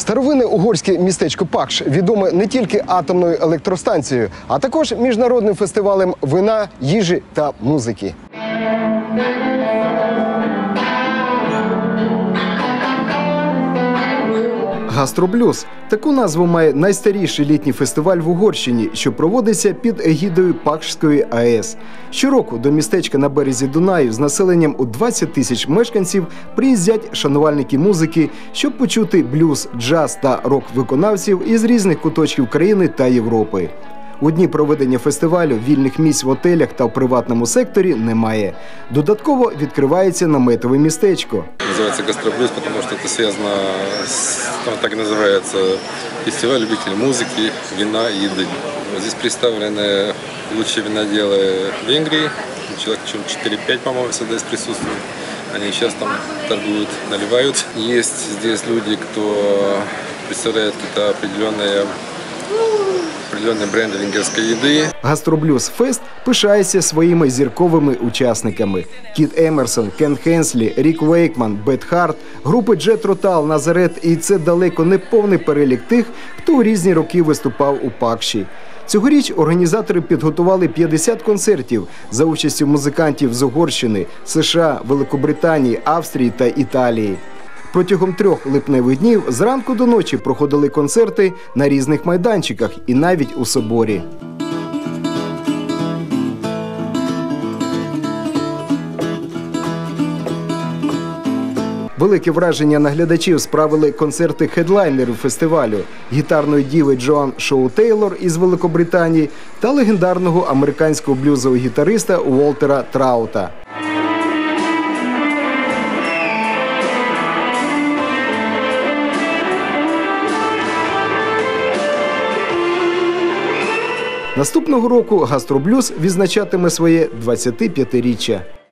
Старовинне угорське містечко Пакш відоме не тільки атомною електростанцією, а також міжнародним фестивалем вина, їжі та музики. Гастроблюз таку назву має найстаріший літній фестиваль в Угорщині, що проводиться під егідою Пакшської АЕС. Щороку до містечка на березі Дунаю з населенням у 20 тисяч мешканців приїздять шанувальники музики, щоб почути блюз, джаз та рок-виконавців із різних куточків країни та Європи. У дні проведення фестивалю вільних місць в отелях та в приватному секторі немає. Додатково відкривається наметове містечко. Называется гастроблюз, потому что это связано с, там так и называется, фестиваль любителей музыки, вина и еды. Вот Здесь представлены лучшие виноделы Венгрии, человек чем 4-5, по-моему, всегда здесь присутствуют. Они сейчас там торгуют, наливают. Есть здесь люди, кто представляет какие-то определенные определенные бренды венгерской еды. Гастроблюз Фест пишається своїми зірковими учасниками: Кіт Емерсон, Кен Хенслі, Рік Вейкман, Бет Харт, групи Джет Ротал, Назарет. І це далеко не повний перелік тих, хто у різні роки виступав у Пакші. Цьогоріч організатори підготували 50 концертів за участю музикантів з Угорщини, США, Великобританії, Австрії та Італії. Протягом трьох липневих днів зранку до ночі проходили концерти на різних майданчиках і навіть у соборі. Велике враження на глядачів справили концерти хедлайнерів фестивалю гітарної діви Джоан Шоу Тейлор із Великобританії та легендарного американського блюзового гітариста Уолтера Траута. Наступного року гастроблюз відзначатиме своє 25-річчя.